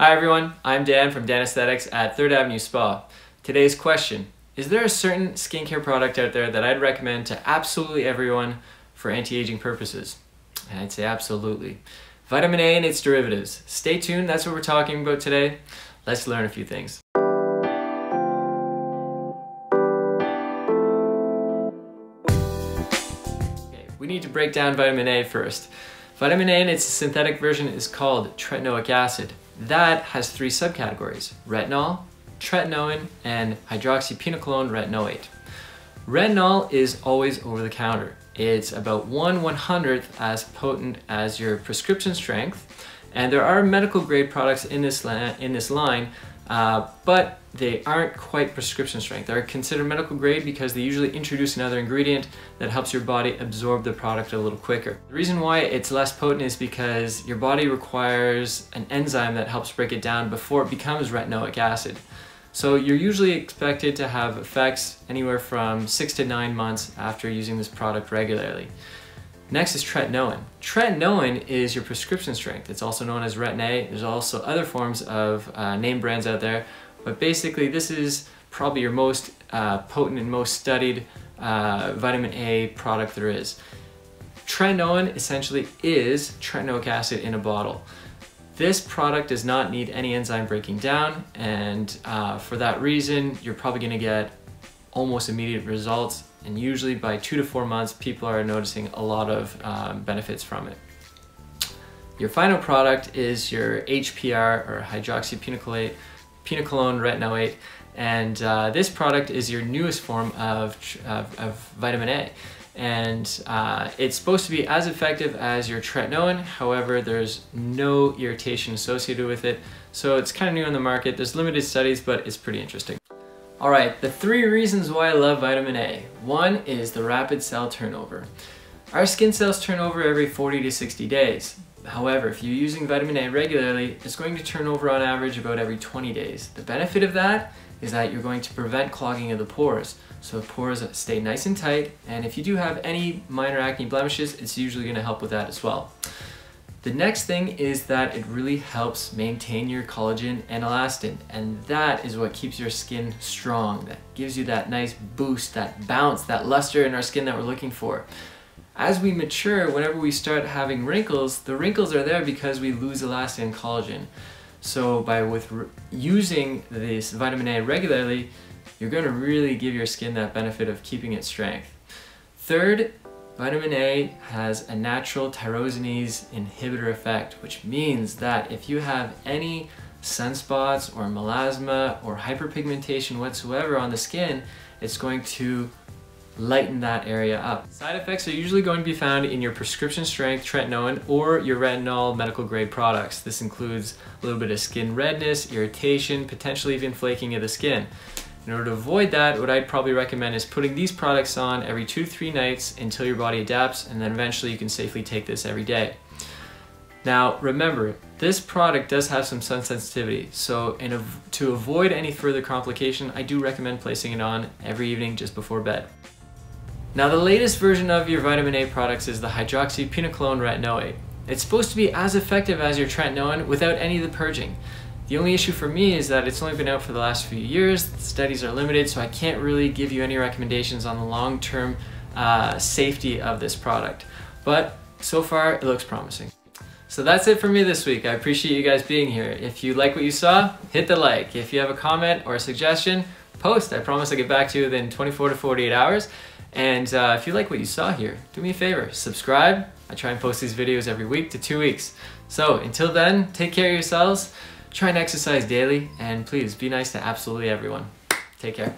Hi everyone, I'm Dan from Danesthetics at 3rd Avenue Spa. Today's question, is there a certain skincare product out there that I'd recommend to absolutely everyone for anti-aging purposes? And I'd say absolutely. Vitamin A and its derivatives. Stay tuned, that's what we're talking about today. Let's learn a few things. Okay, we need to break down vitamin A first. Vitamin A and its synthetic version is called tretinoic acid. That has three subcategories, retinol, tretinoin, and hydroxypinacolone retinoate. Retinol is always over the counter. It's about 1 100th as potent as your prescription strength, and there are medical grade products in this, in this line uh, but they aren't quite prescription strength. They're considered medical grade because they usually introduce another ingredient that helps your body absorb the product a little quicker. The reason why it's less potent is because your body requires an enzyme that helps break it down before it becomes retinoic acid. So you're usually expected to have effects anywhere from six to nine months after using this product regularly. Next is tretinoin. Tretinoin is your prescription strength. It's also known as Retin-A. There's also other forms of uh, name brands out there, but basically this is probably your most uh, potent and most studied uh, vitamin A product there is. Tretinoin essentially is tretinoic acid in a bottle. This product does not need any enzyme breaking down and uh, for that reason you're probably going to get almost immediate results and usually by two to four months people are noticing a lot of um, benefits from it. Your final product is your HPR or hydroxypinocolate pinacolone retinoate and uh, this product is your newest form of, of, of vitamin A and uh, it's supposed to be as effective as your tretinoin however there's no irritation associated with it so it's kind of new on the market there's limited studies but it's pretty interesting Alright, the three reasons why I love vitamin A. One is the rapid cell turnover. Our skin cells turn over every 40 to 60 days. However, if you're using vitamin A regularly, it's going to turn over on average about every 20 days. The benefit of that is that you're going to prevent clogging of the pores. So the pores stay nice and tight, and if you do have any minor acne blemishes, it's usually going to help with that as well. The next thing is that it really helps maintain your collagen and elastin and that is what keeps your skin strong. That gives you that nice boost, that bounce, that luster in our skin that we're looking for. As we mature, whenever we start having wrinkles, the wrinkles are there because we lose elastin and collagen. So by with using this vitamin A regularly, you're going to really give your skin that benefit of keeping its strength. Third Vitamin A has a natural tyrosinase inhibitor effect, which means that if you have any sunspots or melasma or hyperpigmentation whatsoever on the skin, it's going to lighten that area up. Side effects are usually going to be found in your prescription strength tretinoin or your retinol medical grade products. This includes a little bit of skin redness, irritation, potentially even flaking of the skin. In order to avoid that, what I'd probably recommend is putting these products on every two to three nights until your body adapts, and then eventually you can safely take this every day. Now, remember, this product does have some sun sensitivity, so to avoid any further complication, I do recommend placing it on every evening just before bed. Now, the latest version of your vitamin A products is the hydroxypinacolone retinoate. It's supposed to be as effective as your tretinoin without any of the purging. The only issue for me is that it's only been out for the last few years, the studies are limited, so I can't really give you any recommendations on the long-term uh, safety of this product. But so far, it looks promising. So that's it for me this week. I appreciate you guys being here. If you like what you saw, hit the like. If you have a comment or a suggestion, post. I promise I'll get back to you within 24 to 48 hours. And uh, if you like what you saw here, do me a favor, subscribe. I try and post these videos every week to two weeks. So until then, take care of yourselves. Try and exercise daily, and please be nice to absolutely everyone. Take care.